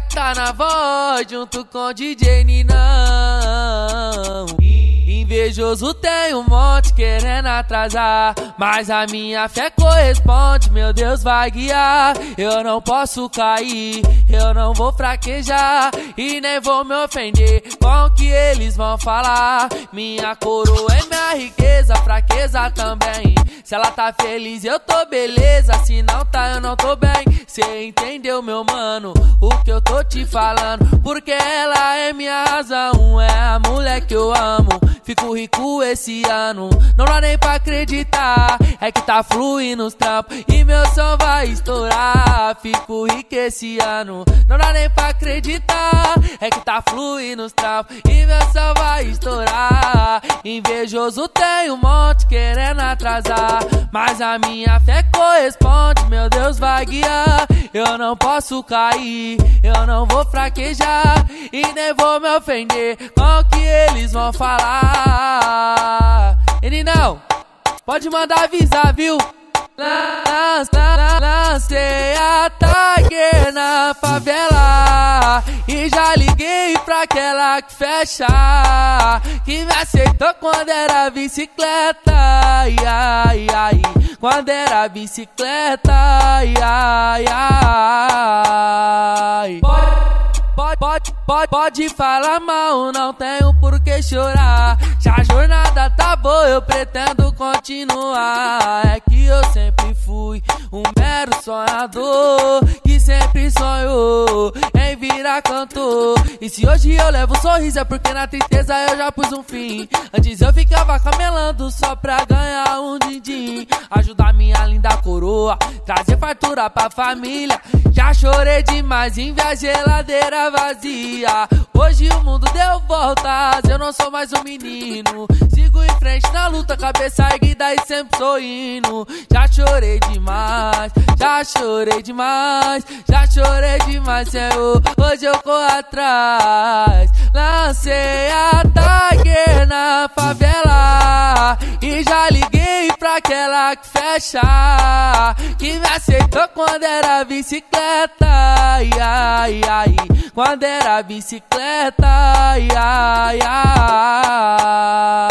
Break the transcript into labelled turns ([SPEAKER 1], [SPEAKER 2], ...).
[SPEAKER 1] que tá na voz junto com DJ Ninão. Invejoso tem um monte querendo atrasar, mas a minha fé corresponde, meu Deus vai guiar. Eu não posso cair, eu não vou fraquejar e nem vou me ofender com o que eles vão falar. Minha coroa é minha riqueza, fraqueza também. Se ela tá feliz, eu tô beleza, se não tá, eu não tô bem. Cê entendeu, meu mano, o que eu tô te falando? Porque ela é minha razão, é a mulher que eu amo. Fico rico esse ano, não dá nem pra acreditar. É que tá fluindo os trampos e meu som vai estourar. Fico rico esse ano, não dá nem pra acreditar. É que tá fluindo os trampos e meu som vai estourar. Invejoso tem um monte querendo atrasar, mas a minha fé corresponde. Meu Deus vai guiar. Eu não posso cair, eu não vou fraquejar e nem vou me ofender com o que eles vão falar. Ele não, pode mandar avisar, viu? Lancei a Tiger na favela E já liguei pra aquela que fecha Que me aceitou quando era bicicleta Ai, ai, ai Quando era bicicleta Ai, ai, ai Pode, pode, pode, pode falar mal, não tenho por que chorar. Já a jornada tá boa, eu pretendo continuar. É que eu sempre fui um mero sonhador que sempre sonhou virar cantor. E se hoje eu levo um sorriso é porque na tristeza eu já pus um fim. Antes eu ficava camelando só pra ganhar um din-din. Ajudar minha linda coroa, trazer fartura pra família. Já chorei demais em ver a geladeira vazia. Hoje o mundo deu voltas, eu não sou mais um menino. Sigo em frente na luta, cabeça erguida e sempre sorrindo. Já chorei demais, já chorei demais, já chorei demais, Senhor. Hoje eu corro atrás. Lancei a Tiger na favela e já liguei pra aquela que fecha. Que me aceitou quando era bicicleta. Ai, ai, ai. Quando era bicicleta. Ai, ai, ai.